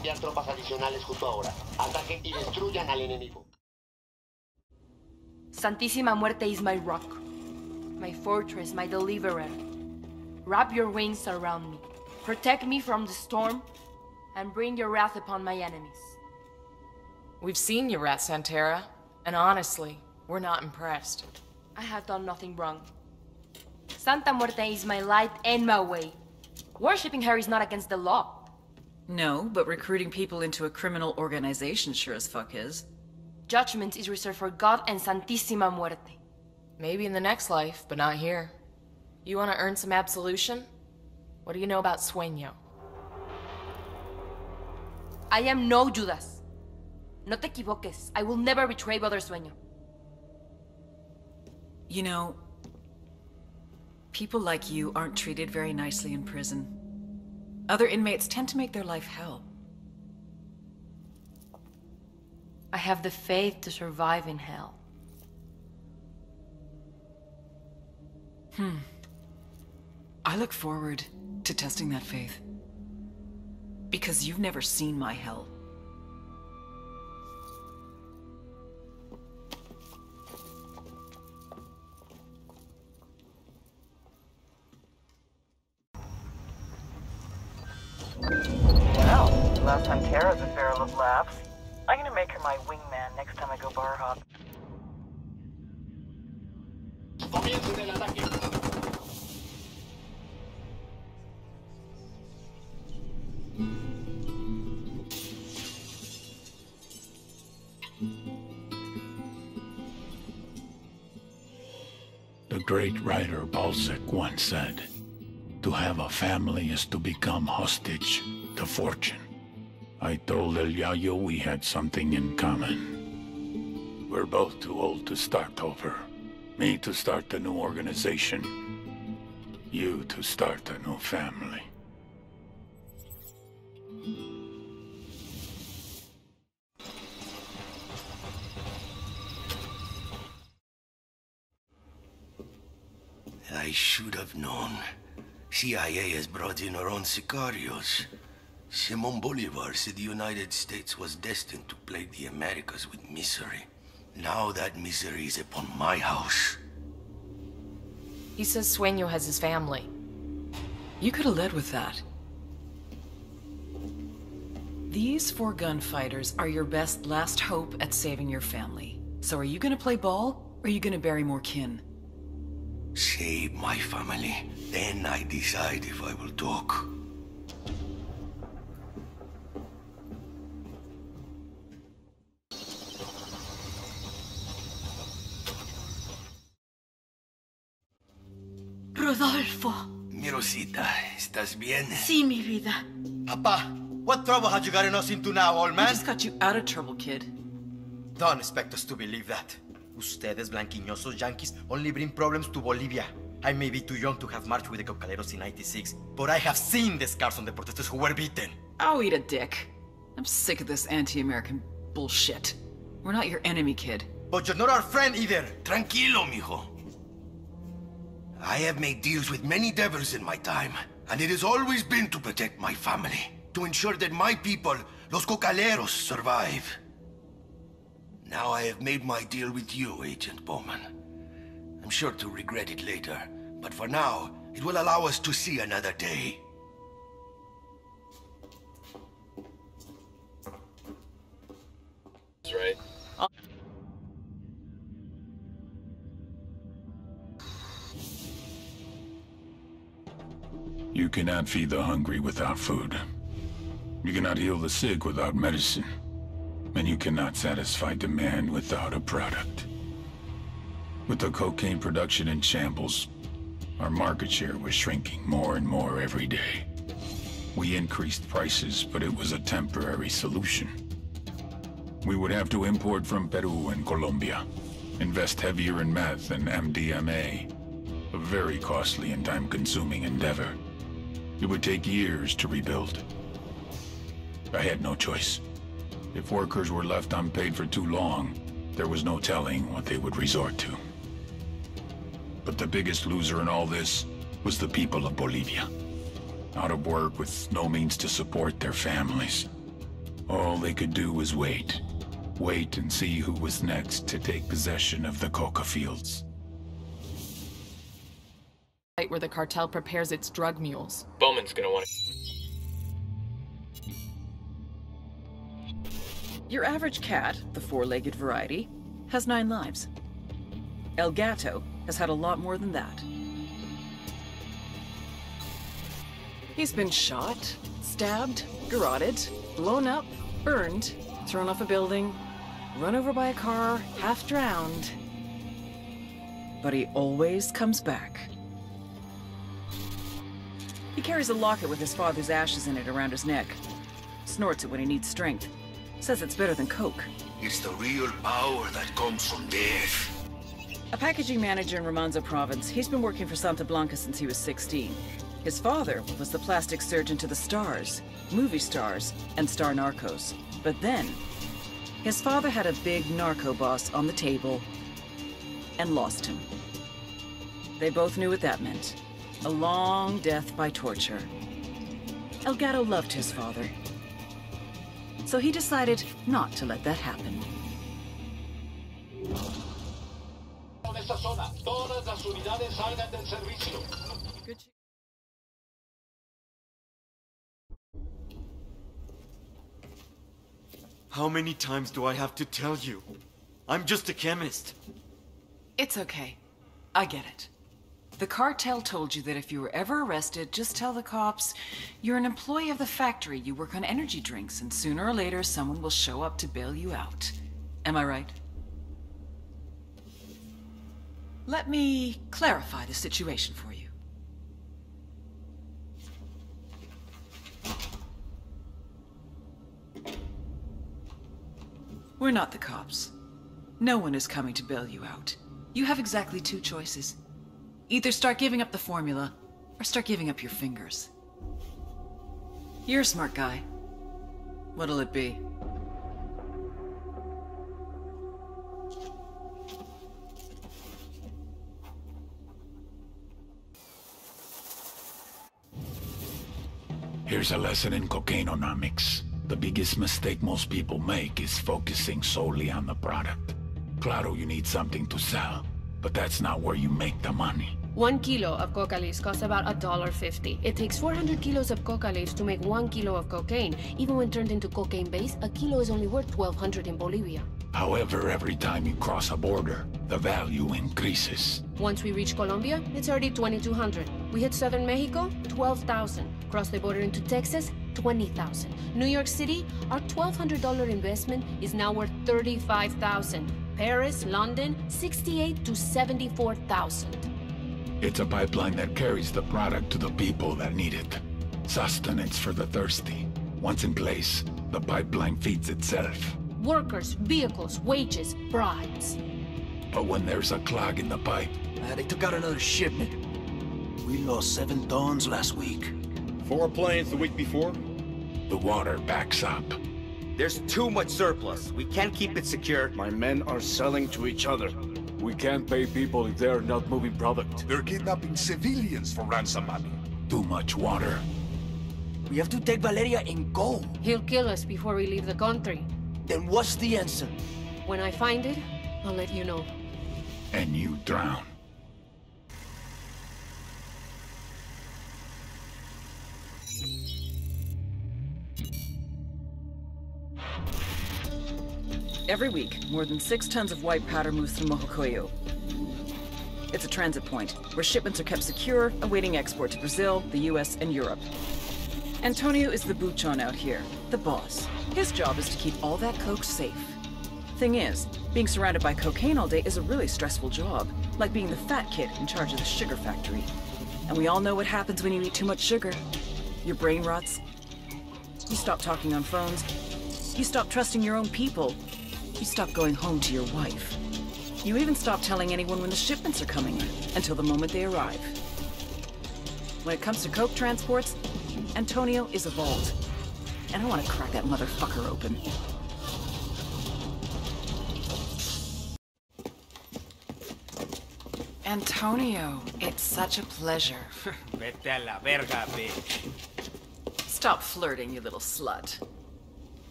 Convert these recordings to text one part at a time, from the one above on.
enviar tropas adicionales justo ahora. Ataquen y destruyan al enemigo. Santísima Muerte is my rock, my fortress, my deliverer. Wrap your wings around me. Protect me from the storm, and bring your wrath upon my enemies. We've seen your wrath, Santera, and honestly, we're not impressed. I have done nothing wrong. Santa Muerte is my light and my way. Worshipping her is not against the law. No, but recruiting people into a criminal organization sure as fuck is. Judgment is reserved for God and Santísima Muerte. Maybe in the next life, but not here. You want to earn some absolution? What do you know about Sueño? I am no Judas. No te equivoques. I will never betray Brother Sueño. You know, people like you aren't treated very nicely in prison. Other inmates tend to make their life hell. I have the faith to survive in hell. Hmm. I look forward to testing that faith. Because you've never seen my hell. Great writer Balzac once said, To have a family is to become hostage to fortune. I told El Yayo we had something in common. We're both too old to start over. Me to start a new organization. You to start a new family. I should have known. CIA has brought in her own sicarios. Simon Bolivar said the United States was destined to plague the Americas with misery. Now that misery is upon my house. He says Sueño has his family. You could have led with that. These four gunfighters are your best last hope at saving your family. So are you gonna play ball, or are you gonna bury more kin? Save my family. Then I decide if I will talk. Rodolfo. Mirosita, ¿estás bien? Sí, mi vida. Papa, what trouble had you gotten us into now, old man? I man? just got you out of trouble, kid. Don't expect us to believe that. Ustedes, blanquiñosos yankees, only bring problems to Bolivia. I may be too young to have marched with the Cocaleros in 96, but I have seen the scars on the protesters who were beaten. Oh, eat a dick. I'm sick of this anti-American bullshit. We're not your enemy, kid. But you're not our friend either. Tranquilo, mijo. I have made deals with many devils in my time, and it has always been to protect my family, to ensure that my people, los cocaleros, survive. Now I have made my deal with you, Agent Bowman. I'm sure to regret it later, but for now, it will allow us to see another day. That's right. You cannot feed the hungry without food. You cannot heal the sick without medicine. And you cannot satisfy demand without a product. With the cocaine production in shambles, our market share was shrinking more and more every day. We increased prices, but it was a temporary solution. We would have to import from Peru and Colombia, invest heavier in meth and MDMA, a very costly and time-consuming endeavor. It would take years to rebuild. I had no choice. If workers were left unpaid for too long, there was no telling what they would resort to. But the biggest loser in all this was the people of Bolivia. Out of work with no means to support their families. All they could do was wait. Wait and see who was next to take possession of the coca fields. Site where the cartel prepares its drug mules. Bowman's gonna want to. Your average cat, the four-legged variety, has nine lives. El Gato has had a lot more than that. He's been shot, stabbed, garroted, blown up, burned, thrown off a building, run over by a car, half drowned. But he always comes back. He carries a locket with his father's ashes in it around his neck. Snorts it when he needs strength. Says it's better than Coke. It's the real power that comes from death. A packaging manager in Remanzo province. He's been working for Santa Blanca since he was 16. His father was the plastic surgeon to the stars, movie stars, and star narcos. But then, his father had a big narco boss on the table and lost him. They both knew what that meant. A long death by torture. El Gato loved his father. So he decided not to let that happen. En esta zona, todas las unidades salgan del servicio. How many times do I have to tell you? I'm just a chemist. It's okay. I get it. The cartel told you that if you were ever arrested, just tell the cops you're an employee of the factory, you work on energy drinks, and sooner or later someone will show up to bail you out. Am I right? Let me clarify the situation for you. We're not the cops. No one is coming to bail you out. You have exactly two choices. Either start giving up the formula, or start giving up your fingers. You're a smart guy. What'll it be? Here's a lesson in cocaineonomics. The biggest mistake most people make is focusing solely on the product. Claro, you need something to sell, but that's not where you make the money. One kilo of coca leaves costs about a dollar fifty. It takes 400 kilos of coca leaves to make one kilo of cocaine. Even when turned into cocaine base, a kilo is only worth 1200 in Bolivia. However, every time you cross a border, the value increases. Once we reach Colombia, it's already 2200. We hit southern Mexico, 12,000. Cross the border into Texas, 20,000. New York City, our $1,200 investment is now worth 35,000. Paris, London, 68 to 74,000. It's a pipeline that carries the product to the people that need it. Sustenance for the thirsty. Once in place, the pipeline feeds itself. Workers, vehicles, wages, bribes. But when there's a clog in the pipe, Uh, they took out another shipment. We lost seven tons last week. Four planes the week before? the water backs up. There's too much surplus. We can't keep it secure. My men are selling to each other. We can't pay people if they're not moving product. They're kidnapping civilians for ransom money. Too much water. We have to take Valeria and go. He'll kill us before we leave the country. Then what's the answer? When I find it, I'll let you know. And you drown. Every week, more than six tons of white powder moves through Mojocoyo. It's a transit point, where shipments are kept secure, awaiting export to Brazil, the US, and Europe. Antonio is the buchon out here, the boss. His job is to keep all that coke safe. Thing is, being surrounded by cocaine all day is a really stressful job, like being the fat kid in charge of the sugar factory. And we all know what happens when you eat too much sugar. Your brain rots. You stop talking on phones. You stop trusting your own people. You stop going home to your wife. You even stop telling anyone when the shipments are coming in, until the moment they arrive. When it comes to coke transports, Antonio is a vault. And I want to crack that motherfucker open. Antonio, it's such a pleasure. Vete a la verga, bitch. Stop flirting, you little slut.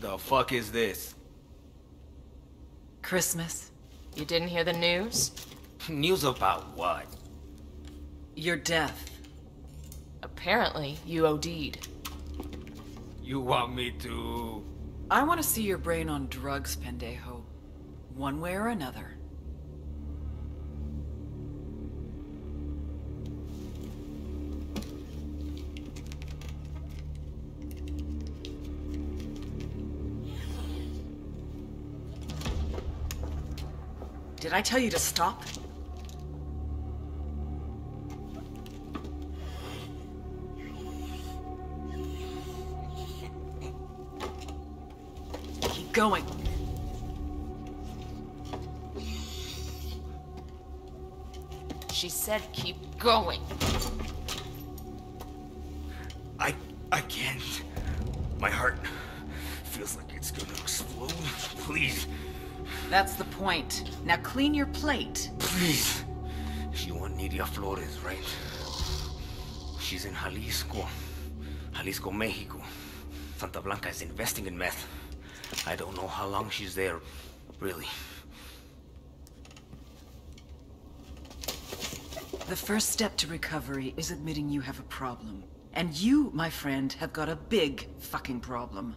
The fuck is this? Christmas. You didn't hear the news? News about what? Your death. Apparently, you OD'd. You want me to... I want to see your brain on drugs, Pendejo. One way or another. Did I tell you to stop? Keep going. She said keep going. I... I can't. My heart feels like it's gonna explode. Please, That's the point. Now clean your plate. please. You want Nidia Flores, right? She's in Jalisco. Jalisco, Mexico. Santa Blanca is investing in meth. I don't know how long she's there, really. The first step to recovery is admitting you have a problem. And you, my friend, have got a big fucking problem.